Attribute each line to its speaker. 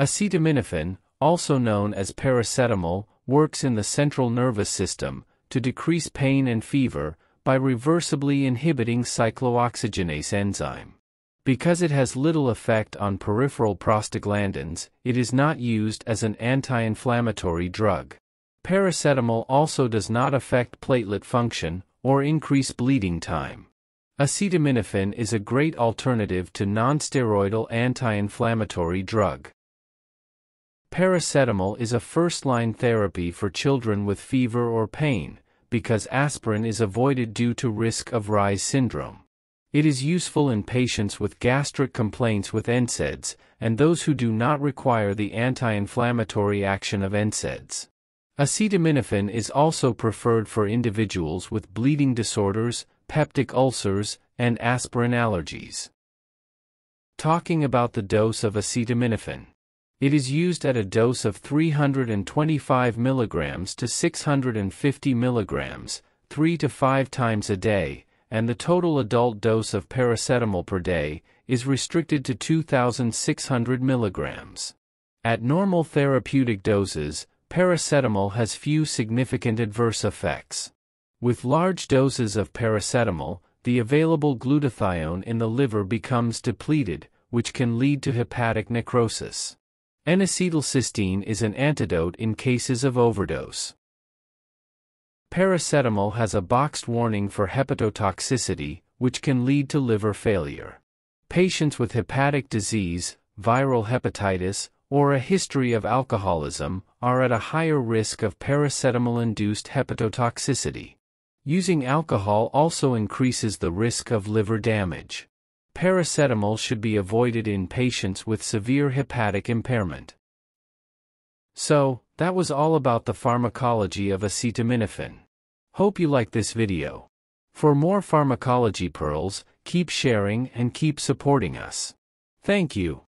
Speaker 1: Acetaminophen, also known as paracetamol, works in the central nervous system to decrease pain and fever by reversibly inhibiting cyclooxygenase enzyme. Because it has little effect on peripheral prostaglandins, it is not used as an anti-inflammatory drug. Paracetamol also does not affect platelet function or increase bleeding time. Acetaminophen is a great alternative to nonsteroidal anti-inflammatory drug. Paracetamol is a first-line therapy for children with fever or pain, because aspirin is avoided due to risk of Reye's syndrome. It is useful in patients with gastric complaints with NSAIDs, and those who do not require the anti-inflammatory action of NSAIDs. Acetaminophen is also preferred for individuals with bleeding disorders, peptic ulcers, and aspirin allergies. Talking about the dose of acetaminophen. It is used at a dose of 325 mg to 650 mg, 3 to 5 times a day, and the total adult dose of paracetamol per day is restricted to 2,600 mg. At normal therapeutic doses, paracetamol has few significant adverse effects. With large doses of paracetamol, the available glutathione in the liver becomes depleted, which can lead to hepatic necrosis. N-acetylcysteine is an antidote in cases of overdose. Paracetamol has a boxed warning for hepatotoxicity, which can lead to liver failure. Patients with hepatic disease, viral hepatitis, or a history of alcoholism are at a higher risk of paracetamol-induced hepatotoxicity. Using alcohol also increases the risk of liver damage. Paracetamol should be avoided in patients with severe hepatic impairment. So, that was all about the pharmacology of acetaminophen. Hope you liked this video. For more pharmacology pearls, keep sharing and keep supporting us. Thank you.